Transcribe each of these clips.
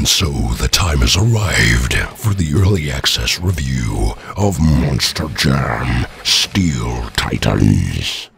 And so the time has arrived for the early access review of Monster Jam Steel Titans.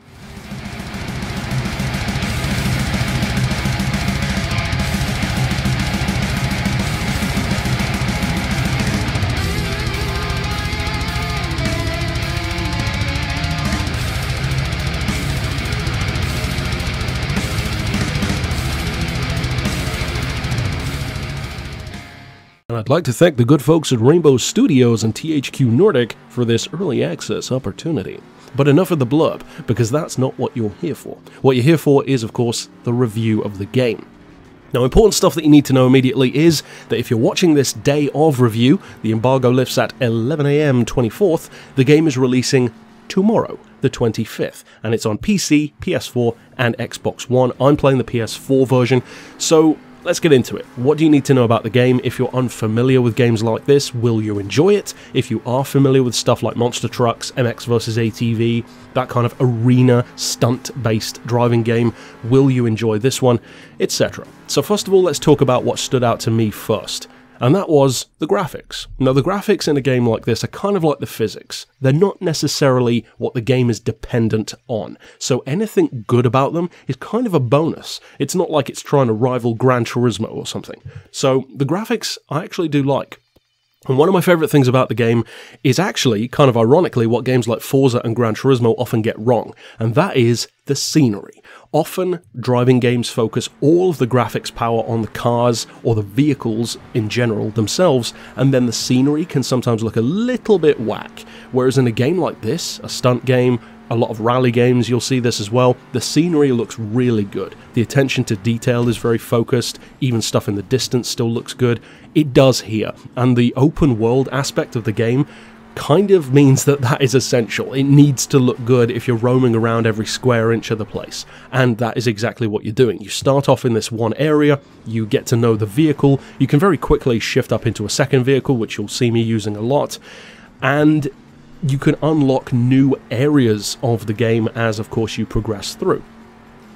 And I'd like to thank the good folks at Rainbow Studios and THQ Nordic for this early access opportunity. But enough of the blurb, because that's not what you're here for. What you're here for is, of course, the review of the game. Now, important stuff that you need to know immediately is that if you're watching this day of review, the embargo lifts at 11am 24th, the game is releasing tomorrow, the 25th, and it's on PC, PS4, and Xbox One. I'm playing the PS4 version, so let's get into it. What do you need to know about the game? If you're unfamiliar with games like this, will you enjoy it? If you are familiar with stuff like Monster Trucks, MX vs ATV, that kind of arena stunt based driving game, will you enjoy this one? Etc. So, first of all, let's talk about what stood out to me first and that was the graphics. Now, the graphics in a game like this are kind of like the physics. They're not necessarily what the game is dependent on, so anything good about them is kind of a bonus. It's not like it's trying to rival Gran Turismo or something. So, the graphics I actually do like. And one of my favourite things about the game is actually, kind of ironically, what games like Forza and Gran Turismo often get wrong, and that is the scenery. Often, driving games focus all of the graphics power on the cars or the vehicles in general themselves, and then the scenery can sometimes look a little bit whack. Whereas in a game like this, a stunt game, a lot of rally games, you'll see this as well. The scenery looks really good. The attention to detail is very focused, even stuff in the distance still looks good. It does here, and the open world aspect of the game kind of means that that is essential. It needs to look good if you're roaming around every square inch of the place. And that is exactly what you're doing. You start off in this one area, you get to know the vehicle, you can very quickly shift up into a second vehicle, which you'll see me using a lot, and you can unlock new areas of the game as, of course, you progress through.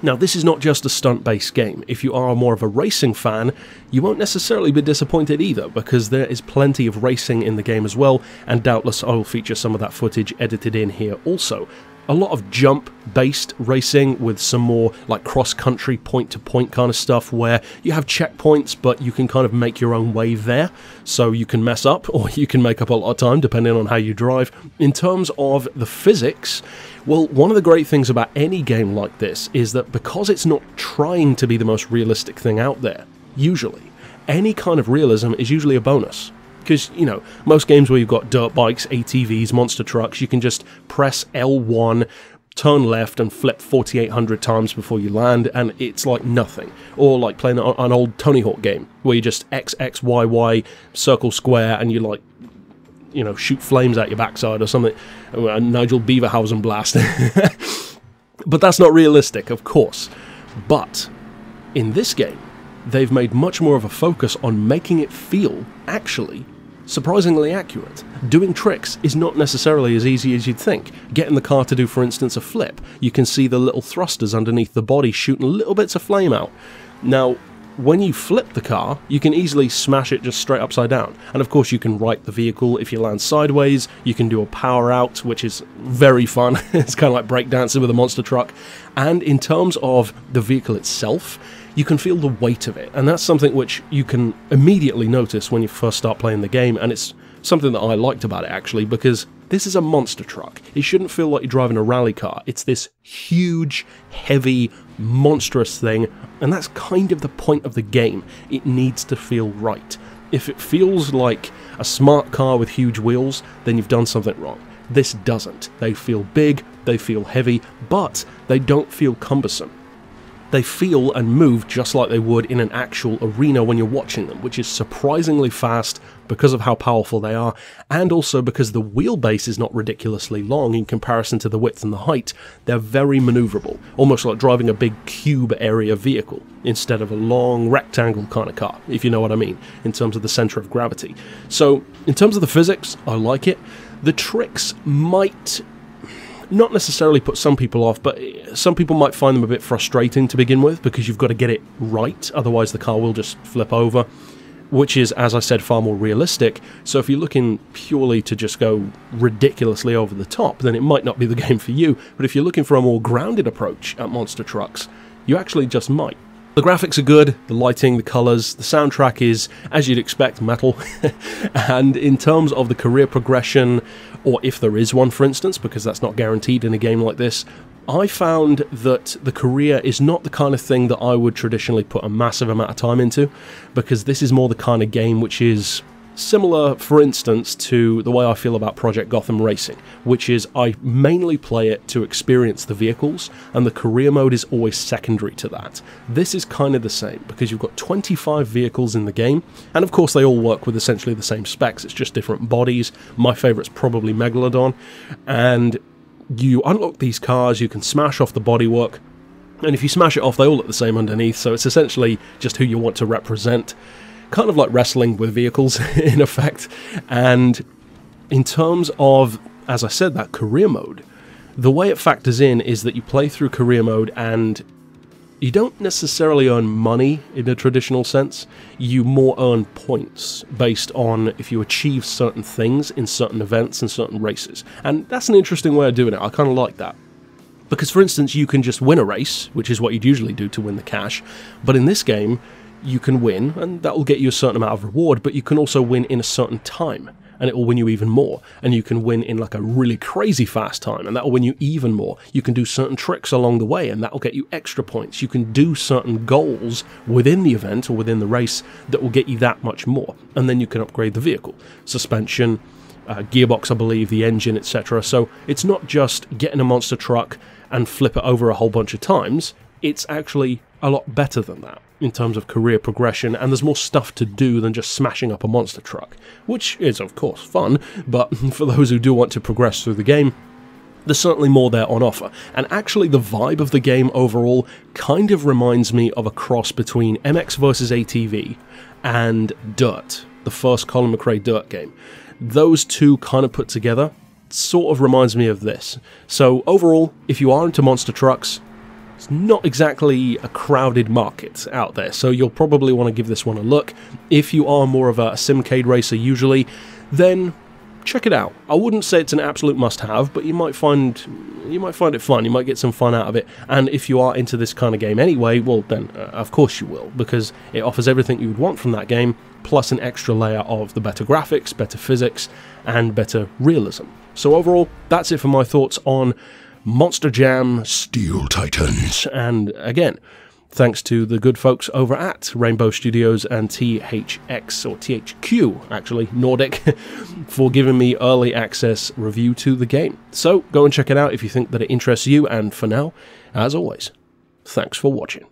Now, this is not just a stunt based game. If you are more of a racing fan, you won't necessarily be disappointed either, because there is plenty of racing in the game as well, and doubtless I will feature some of that footage edited in here also a lot of jump based racing with some more like cross country point to point kind of stuff where you have checkpoints but you can kind of make your own way there. So you can mess up or you can make up a lot of time depending on how you drive. In terms of the physics well one of the great things about any game like this is that because it's not trying to be the most realistic thing out there usually any kind of realism is usually a bonus because you know most games where you've got dirt bikes, ATVs, monster trucks, you can just press L1, turn left, and flip 4,800 times before you land, and it's like nothing. Or like playing an old Tony Hawk game where you just X X Y Y circle square, and you like you know shoot flames out your backside or something. Uh, a Nigel Beaverhausen blast. but that's not realistic, of course. But in this game, they've made much more of a focus on making it feel actually surprisingly accurate. Doing tricks is not necessarily as easy as you'd think. Getting the car to do, for instance, a flip. You can see the little thrusters underneath the body shooting little bits of flame out. Now, when you flip the car, you can easily smash it just straight upside down. And of course, you can right the vehicle if you land sideways. You can do a power out, which is very fun. it's kind of like breakdancing with a monster truck. And in terms of the vehicle itself, you can feel the weight of it. And that's something which you can immediately notice when you first start playing the game. And it's something that I liked about it actually, because this is a monster truck. It shouldn't feel like you're driving a rally car. It's this huge, heavy, monstrous thing, and that's kind of the point of the game. It needs to feel right. If it feels like a smart car with huge wheels, then you've done something wrong. This doesn't. They feel big, they feel heavy, but they don't feel cumbersome they feel and move just like they would in an actual arena when you're watching them, which is surprisingly fast because of how powerful they are, and also because the wheelbase is not ridiculously long in comparison to the width and the height. They're very maneuverable, almost like driving a big cube area vehicle instead of a long rectangle kind of car, if you know what I mean, in terms of the center of gravity. So, in terms of the physics, I like it. The tricks might not necessarily put some people off, but eh, some people might find them a bit frustrating to begin with because you've got to get it right, otherwise the car will just flip over. which is, as I said, far more realistic. So if you're looking purely to just go ridiculously over the top, then it might not be the game for you. But if you're looking for a more grounded approach at monster trucks, you actually just might. The graphics are good, the lighting, the colours, the soundtrack is, as you'd expect, metal. and in terms of the career progression, or if there is one, for instance, because that's not guaranteed in a game like this, I found that the career is not the kind of thing that I would traditionally put a massive amount of time into, because this is more the kind of game which is similar, for instance, to the way I feel about Project Gotham Racing, which is I mainly play it to experience the vehicles, and the career mode is always secondary to that. This is kind of the same, because you've got 25 vehicles in the game, and of course they all work with essentially the same specs, it's just different bodies. My favourite's probably Megalodon, and you unlock these cars, you can smash off the bodywork, and if you smash it off, they all look the same underneath, so it's essentially just who you want to represent. Kind of like wrestling with vehicles, in effect. And in terms of, as I said, that career mode, the way it factors in is that you play through career mode and you don't necessarily earn money in a traditional sense. You more earn points based on if you achieve certain things in certain events and certain races. And that's an interesting way of doing it. I kind of like that. Because, for instance, you can just win a race, which is what you'd usually do to win the cash. But in this game, you can win, and that will get you a certain amount of reward, but you can also win in a certain time and it will win you even more. And you can win in like a really crazy fast time, and that will win you even more. You can do certain tricks along the way, and that will get you extra points. You can do certain goals within the event or within the race that will get you that much more. And then you can upgrade the vehicle, suspension, uh, gearbox, I believe, the engine, etc. So it's not just getting a monster truck and flip it over a whole bunch of times. It's actually a lot better than that in terms of career progression, and there's more stuff to do than just smashing up a monster truck, which is, of course, fun, but for those who do want to progress through the game, there's certainly more there on offer. And actually, the vibe of the game overall kind of reminds me of a cross between MX vs. ATV and Dirt, the first Colin McRae Dirt game. Those two kind of put together sort of reminds me of this. So, overall, if you are into monster trucks, it's not exactly a crowded market out there, so you'll probably want to give this one a look. If you are more of a simcade racer usually, then check it out. I wouldn't say it's an absolute must-have, but you might find you might find it fun. You might get some fun out of it. And if you are into this kind of game anyway, well then uh, of course you will because it offers everything you would want from that game plus an extra layer of the better graphics, better physics, and better realism. So overall, that's it for my thoughts on Monster Jam Steel Titans. And again, thanks to the good folks over at Rainbow Studios and THX, or THQ actually, Nordic, for giving me early access review to the game. So go and check it out if you think that it interests you, and for now, as always, thanks for watching.